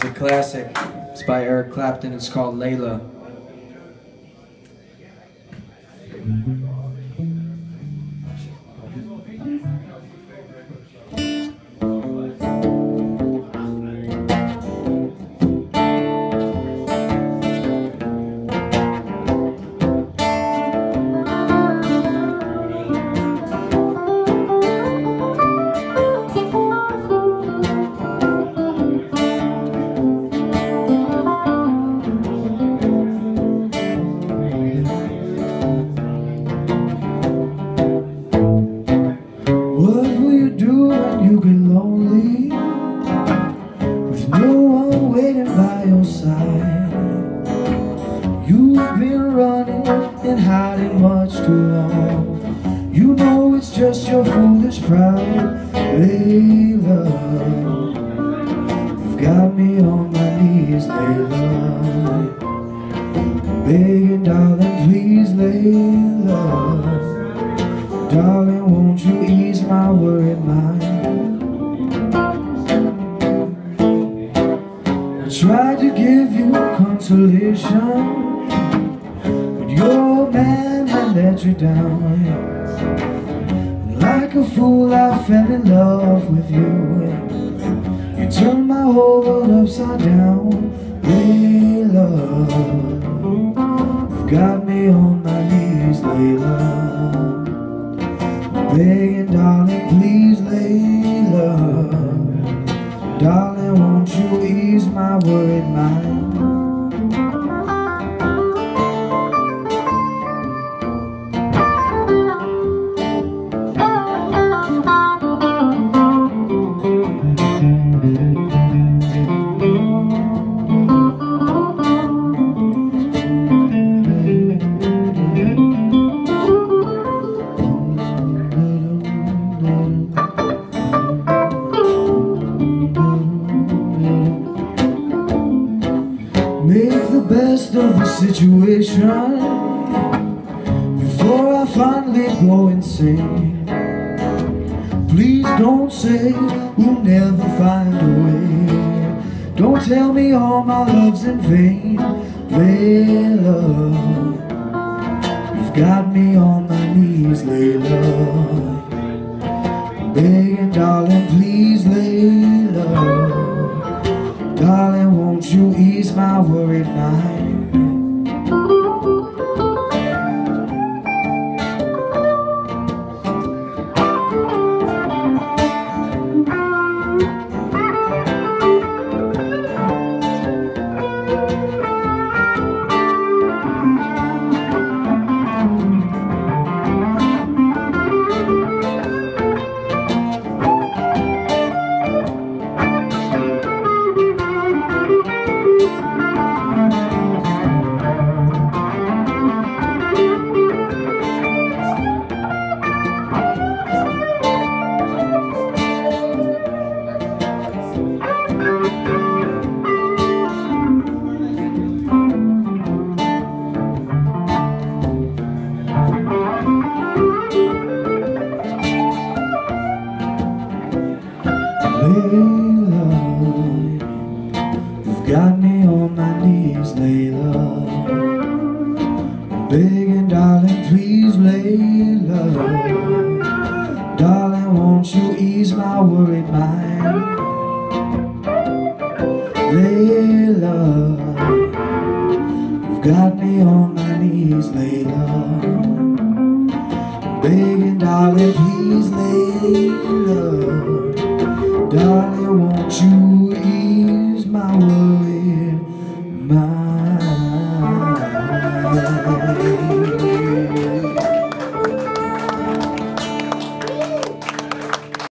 It's a classic. It's by Eric Clapton. It's called Layla. Lonely. With no one waiting by your side. You've been running and hiding much too long. You know it's just your foolish pride Layla You've got me on my knees, Layla Begging, darling, please, Layla Darling, won't you ease my worried mind? Tried to give you consolation. But your man had let you down. Like a fool I fell in love with you. You turned my whole world upside down. Layla You've got me on my knees, Layla Begging, darling, please, Layla Darling, won't you ease my worried mind? Best of the situation Before I finally go insane. Please don't say we'll never find a way. Don't tell me all my love's in vain. Layla You've got me on my knees, Layla ease my worried mind? Layla, you've got me on my knees, Layla. I'm begging, darling, please, Layla. Darling, won't you ease my worried mind? Layla, you've got me on my knees, Layla. I'm begging, darling, please, Layla. Darling, won't you ease my mind?